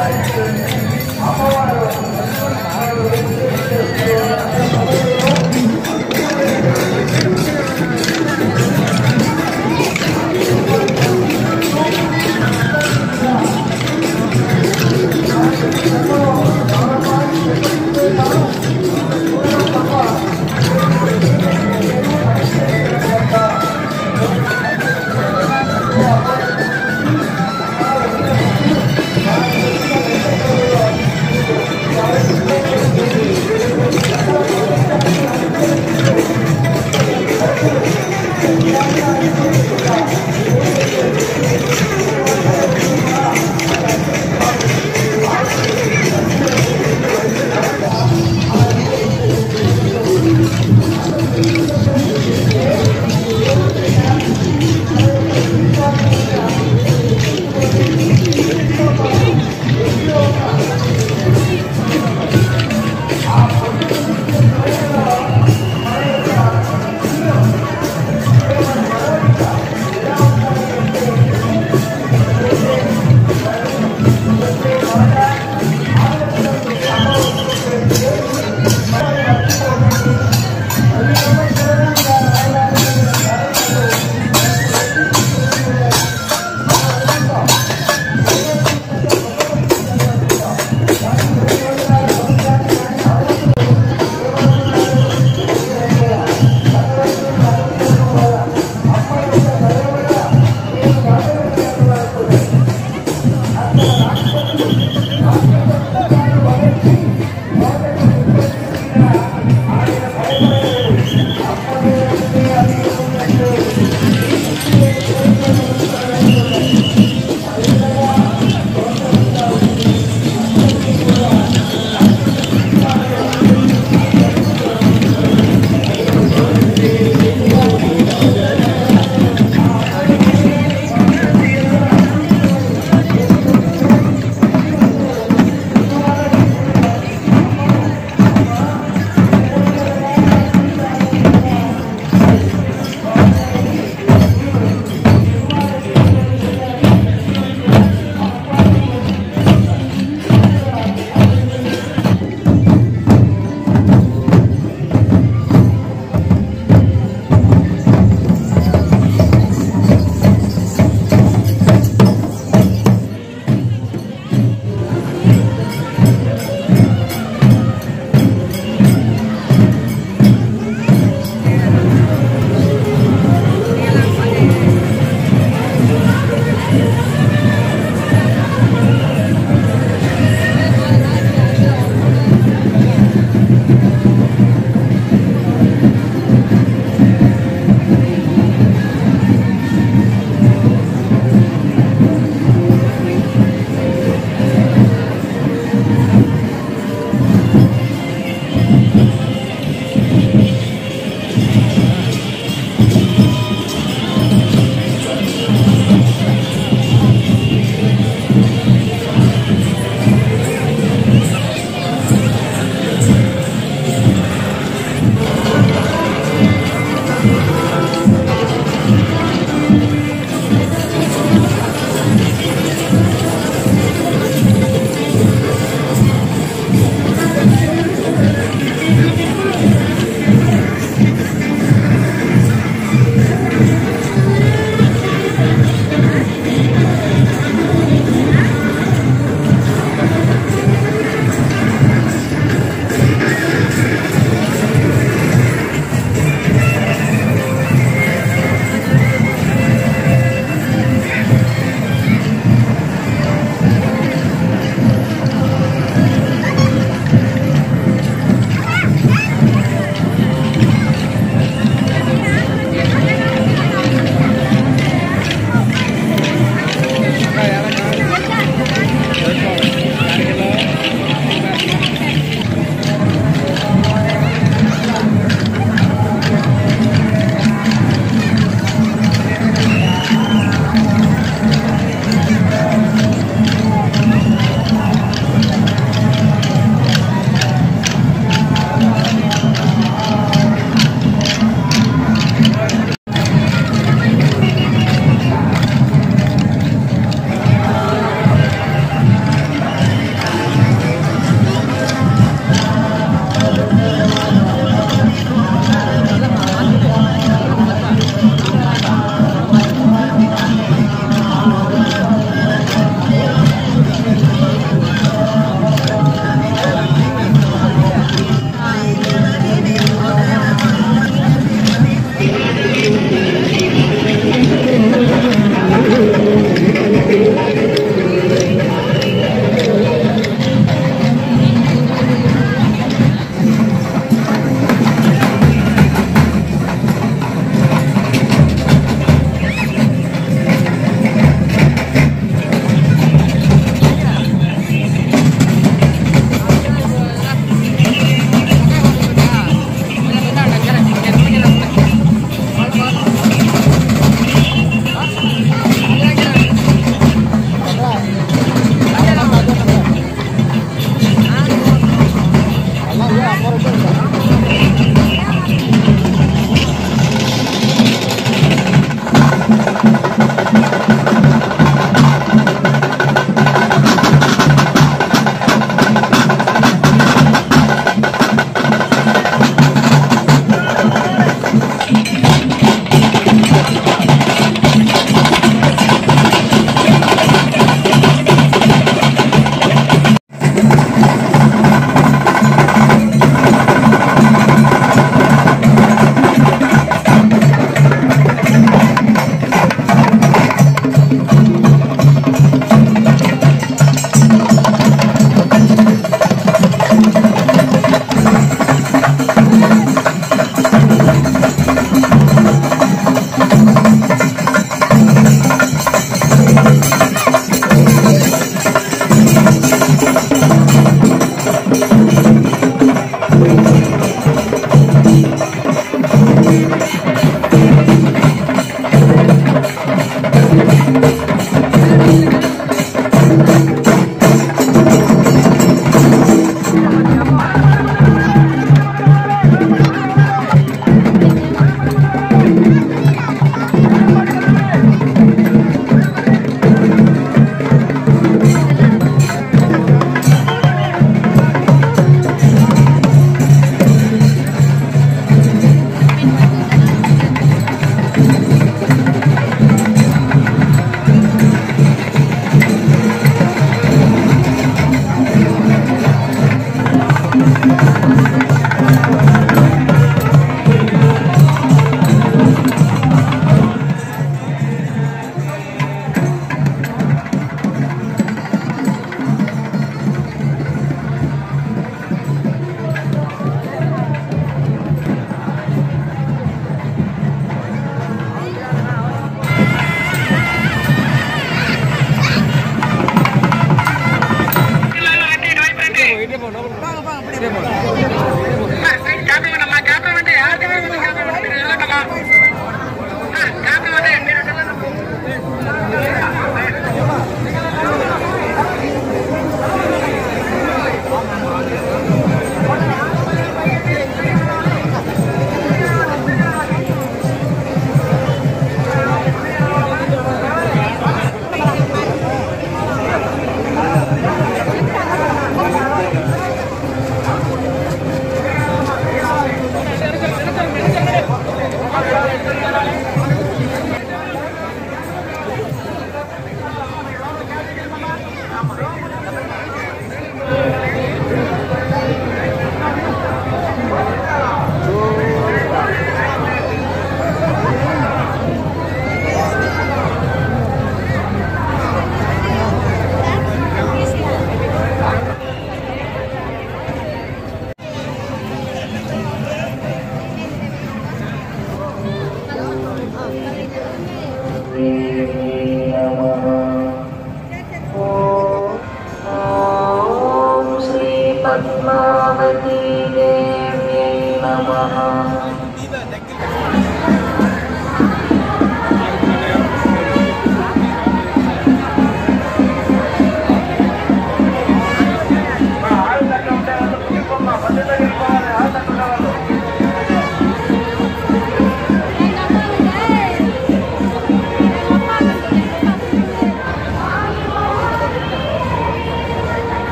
I do.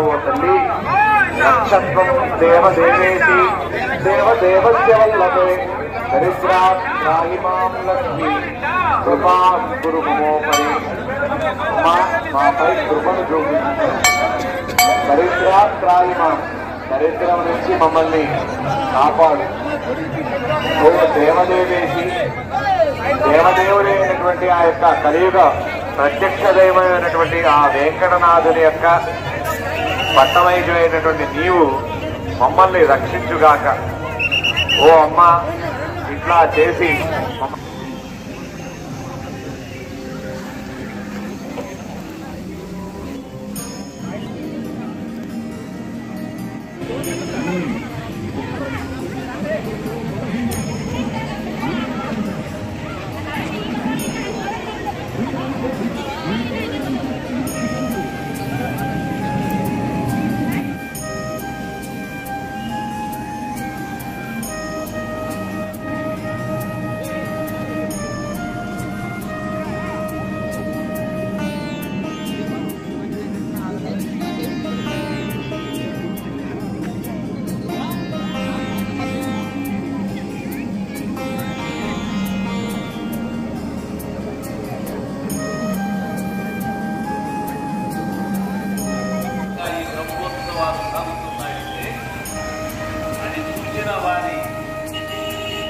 ఓ తల్లి నక్షత్రం దేవదేవేసి దేవదేవస్య వల్లభే దరిద్రాత్రాహి మాం లక్ష్మి కృపా గురు మమోపరి మా మాపై కృపను చూపించు. దరిద్రాత్రాహి మాం దరిద్రం నుంచి మమ్మల్ని కాపాడు. ఓ దేవదేవేసి దేవదేవుడైనటువంటి ఆ యొక్క కలియుగ ప్రత్యక్ష దైవమైనటువంటి ఆ వెంకటనాథుని యొక్క పట్టమైనటువంటి నీవు మమ్మల్ని రక్షించుగాక. ఓ అమ్మ ఇట్లా చేసి వారు సాగుతున్నాయంటే అది చూసిన వారి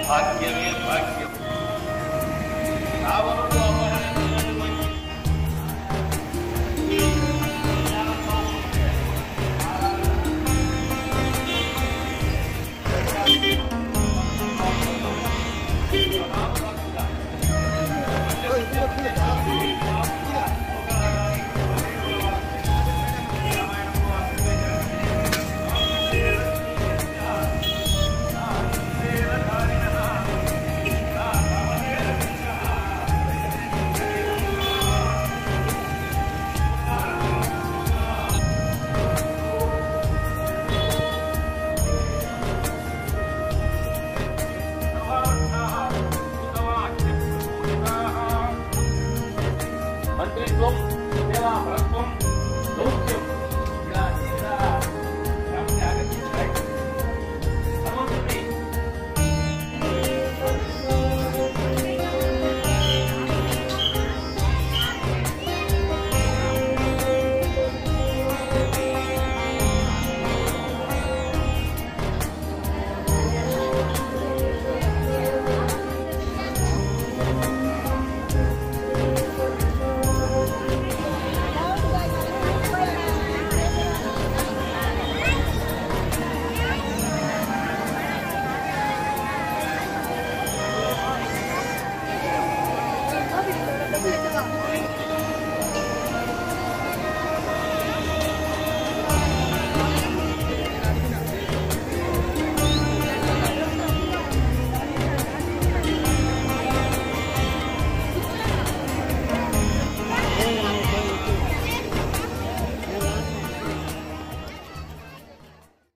భాగ్యమే